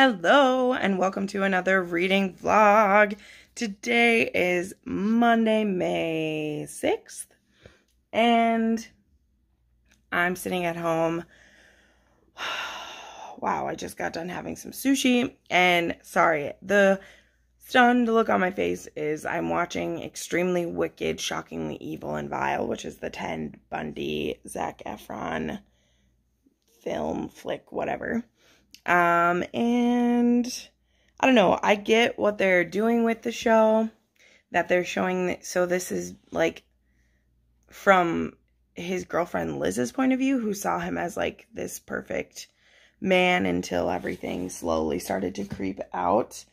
Hello, and welcome to another reading vlog. Today is Monday, May 6th, and I'm sitting at home. wow, I just got done having some sushi, and sorry, the stunned look on my face is I'm watching Extremely Wicked, Shockingly Evil, and Vile, which is the Ted Bundy, Zac Efron film, flick, whatever. Um, and I don't know, I get what they're doing with the show, that they're showing, so this is like from his girlfriend Liz's point of view, who saw him as like this perfect man until everything slowly started to creep out.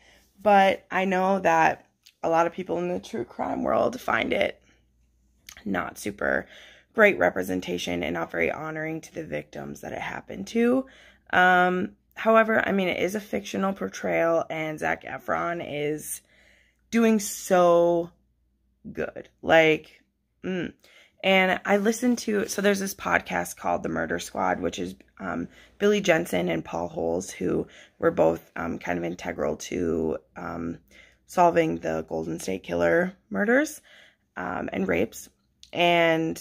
But I know that a lot of people in the true crime world find it not super great representation and not very honoring to the victims that it happened to. Um, however, I mean, it is a fictional portrayal, and Zac Efron is doing so good. Like, mm. and I listened to, so there's this podcast called The Murder Squad, which is um, Billy Jensen and Paul Holes, who were both um, kind of integral to um, solving the Golden State Killer murders um, and rapes. And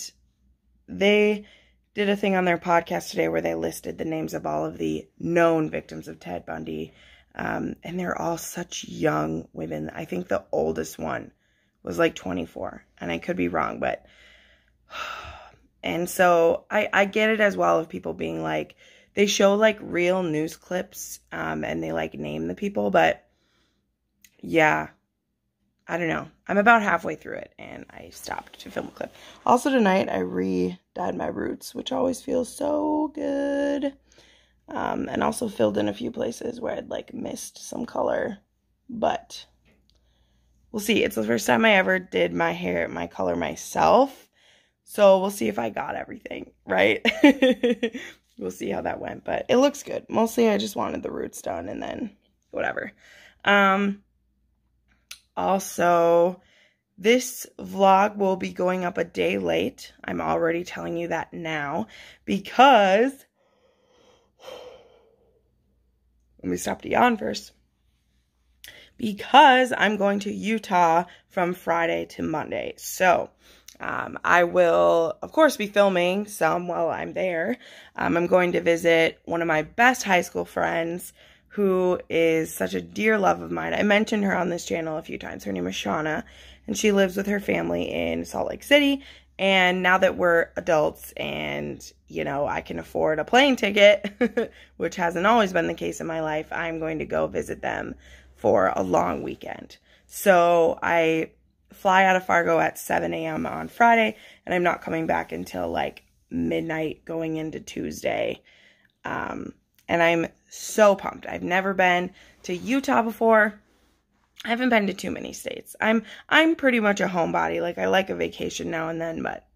they did a thing on their podcast today where they listed the names of all of the known victims of Ted Bundy. Um, and they're all such young women. I think the oldest one was like 24, and I could be wrong, but. And so I, I get it as well of people being like, they show like real news clips um, and they like name the people, but yeah, I don't know. I'm about halfway through it and I stopped to film a clip. Also tonight I re-dyed my roots, which always feels so good. Um, and also filled in a few places where I'd like missed some color, but we'll see. It's the first time I ever did my hair, my color myself. So we'll see if I got everything, right? we'll see how that went, but it looks good. Mostly I just wanted the roots done and then whatever. Um, also, this vlog will be going up a day late. I'm already telling you that now because let me stop to yawn first. Because I'm going to Utah from Friday to Monday. So, um, I will, of course, be filming some while I'm there. Um, I'm going to visit one of my best high school friends who is such a dear love of mine. I mentioned her on this channel a few times. Her name is Shauna, and she lives with her family in Salt Lake City. And now that we're adults and, you know, I can afford a plane ticket, which hasn't always been the case in my life, I'm going to go visit them for a long weekend. So I fly out of Fargo at 7 a.m. on Friday, and I'm not coming back until like midnight going into Tuesday. Um, and I'm so pumped. I've never been to Utah before. I haven't been to too many states. I'm I'm pretty much a homebody. Like I like a vacation now and then, but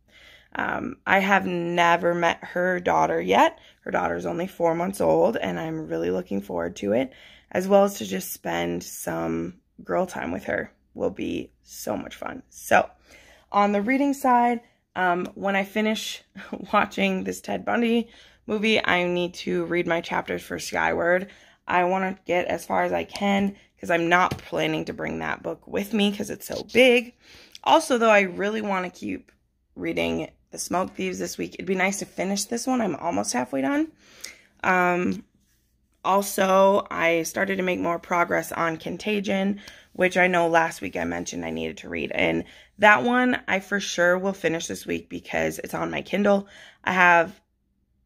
um, I have never met her daughter yet. Her daughter's only four months old, and I'm really looking forward to it, as well as to just spend some girl time with her. Will be so much fun. So, on the reading side, um, when I finish watching this Ted Bundy movie, I need to read my chapters for Skyward. I want to get as far as I can because I'm not planning to bring that book with me because it's so big. Also, though, I really want to keep reading The Smoke Thieves this week. It'd be nice to finish this one. I'm almost halfway done. Um, also, I started to make more progress on Contagion, which I know last week I mentioned I needed to read. And that one I for sure will finish this week because it's on my Kindle. I have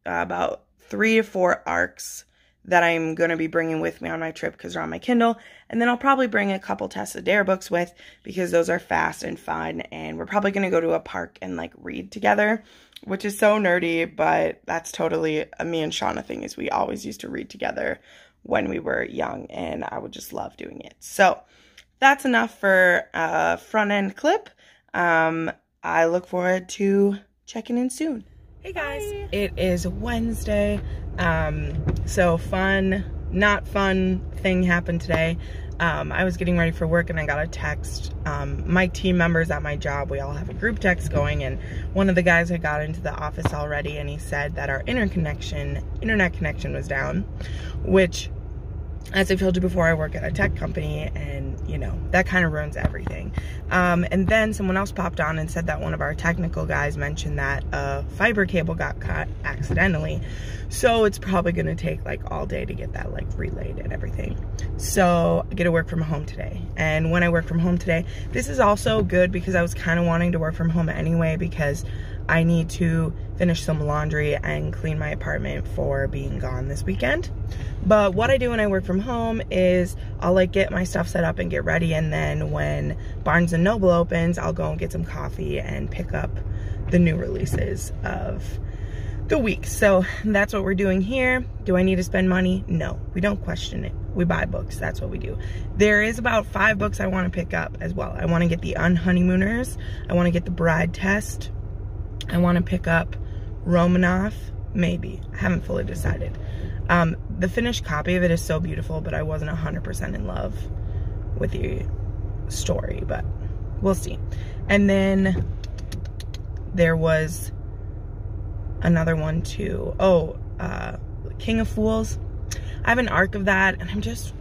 about three to four arcs that I'm going to be bringing with me on my trip because they're on my Kindle. And then I'll probably bring a couple Tessa Dare books with because those are fast and fun. And we're probably going to go to a park and like read together, which is so nerdy, but that's totally a me and Shauna thing is we always used to read together when we were young and I would just love doing it. So that's enough for a front end clip. Um, I look forward to checking in soon. Hey guys, Hi. it is Wednesday. Um, so fun, not fun thing happened today. Um, I was getting ready for work and I got a text. Um, my team members at my job, we all have a group text going and one of the guys had got into the office already and he said that our interconnection, internet connection was down, which as I've told you before, I work at a tech company and, you know, that kind of ruins everything. Um, and then someone else popped on and said that one of our technical guys mentioned that a fiber cable got cut accidentally. So it's probably going to take like all day to get that like relayed and everything. So I get to work from home today. And when I work from home today, this is also good because I was kind of wanting to work from home anyway because I need to finish some laundry and clean my apartment for being gone this weekend. But what I do when I work from home is I'll like get my stuff set up and get ready and then when Barnes & Noble opens, I'll go and get some coffee and pick up the new releases of the week. So that's what we're doing here. Do I need to spend money? No, we don't question it. We buy books, that's what we do. There is about five books I wanna pick up as well. I wanna get the Unhoneymooners, I wanna get the Bride Test, I wanna pick up Romanov, maybe. I haven't fully decided. Um, the finished copy of it is so beautiful, but I wasn't 100% in love with the story, but we'll see. And then there was another one too. Oh, uh, King of Fools. I have an arc of that, and I'm just,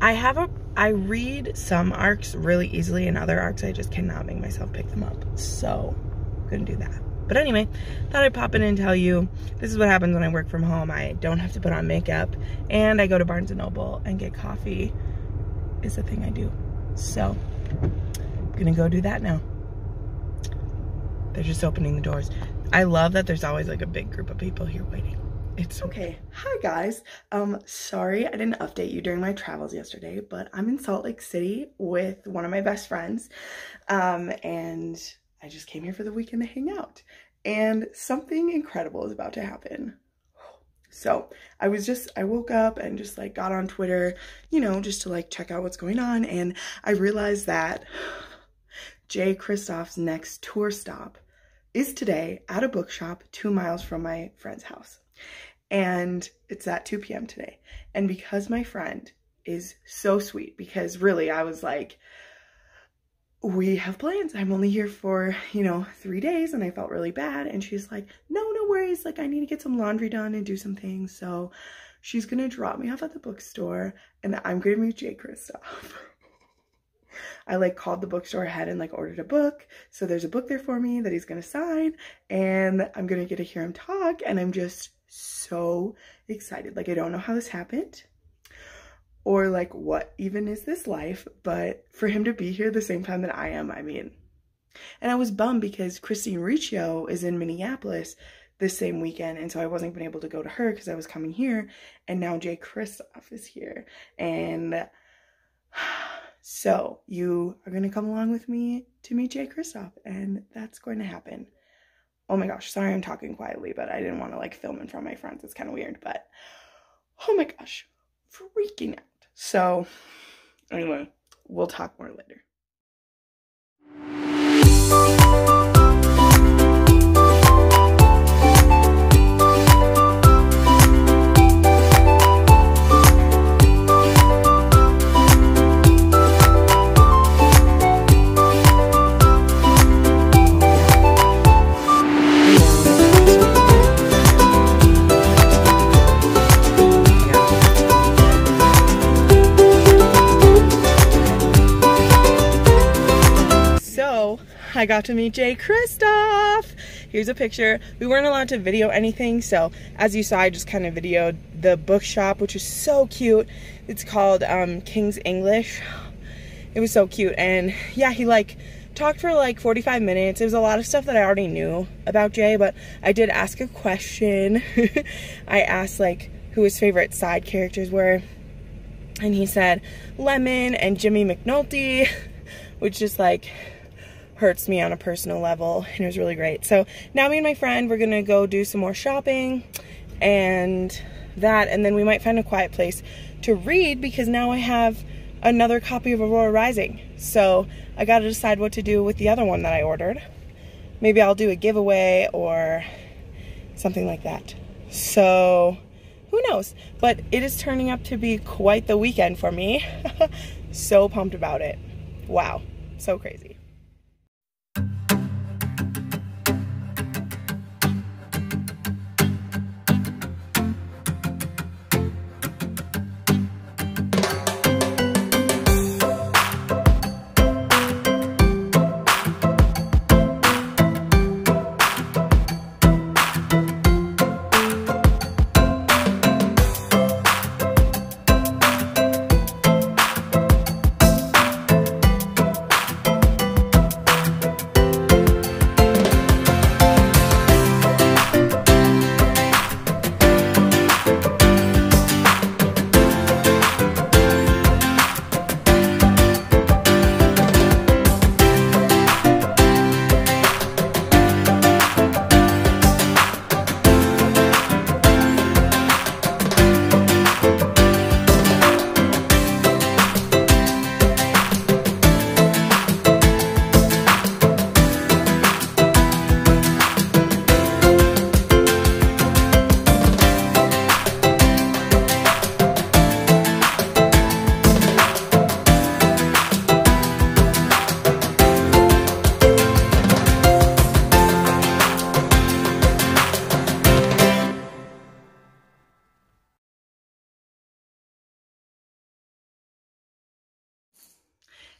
I have a, I read some arcs really easily, and other arcs I just cannot make myself pick them up. So, Gonna do that. But anyway, thought I'd pop in and tell you, this is what happens when I work from home. I don't have to put on makeup and I go to Barnes & Noble and get coffee is the thing I do. So, I'm gonna go do that now. They're just opening the doors. I love that there's always like a big group of people here waiting. It's okay. Hi guys. Um, sorry I didn't update you during my travels yesterday, but I'm in Salt Lake City with one of my best friends. Um, and I just came here for the weekend to hang out and something incredible is about to happen. So I was just, I woke up and just like got on Twitter, you know, just to like check out what's going on. And I realized that Jay Kristoff's next tour stop is today at a bookshop two miles from my friend's house. And it's at 2 p.m. today. And because my friend is so sweet, because really I was like, we have plans. I'm only here for, you know, three days and I felt really bad. And she's like, no, no worries. Like I need to get some laundry done and do some things. So she's going to drop me off at the bookstore and I'm going to meet Jay Kristoff. I like called the bookstore ahead and like ordered a book. So there's a book there for me that he's going to sign and I'm going to get to hear him talk. And I'm just so excited. Like I don't know how this happened or like what even is this life but for him to be here the same time that I am I mean and I was bummed because Christine Riccio is in Minneapolis this same weekend and so I wasn't been able to go to her because I was coming here and now Jay Kristoff is here and so you are going to come along with me to meet Jay Kristoff and that's going to happen. Oh my gosh, sorry I'm talking quietly, but I didn't want to like film in front of my friends. It's kind of weird, but oh my gosh, freaking out. So, anyway, we'll talk more later. Got to meet Jay Kristoff. Here's a picture. We weren't allowed to video anything, so as you saw, I just kind of videoed the bookshop, which is so cute. It's called um, King's English. It was so cute, and yeah, he like talked for like 45 minutes. It was a lot of stuff that I already knew about Jay, but I did ask a question. I asked like who his favorite side characters were, and he said Lemon and Jimmy McNulty, which is like hurts me on a personal level and it was really great. So now me and my friend, we're gonna go do some more shopping and that and then we might find a quiet place to read because now I have another copy of Aurora Rising. So I gotta decide what to do with the other one that I ordered. Maybe I'll do a giveaway or something like that. So who knows? But it is turning up to be quite the weekend for me. so pumped about it. Wow, so crazy.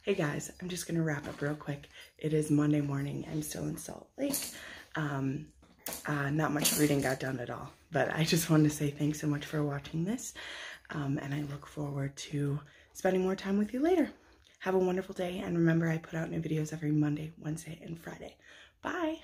Hey guys, I'm just gonna wrap up real quick. It is Monday morning. I'm still in Salt Lake. Um, uh, not much reading got done at all, but I just wanted to say thanks so much for watching this. Um, and I look forward to spending more time with you later. Have a wonderful day. And remember, I put out new videos every Monday, Wednesday, and Friday. Bye.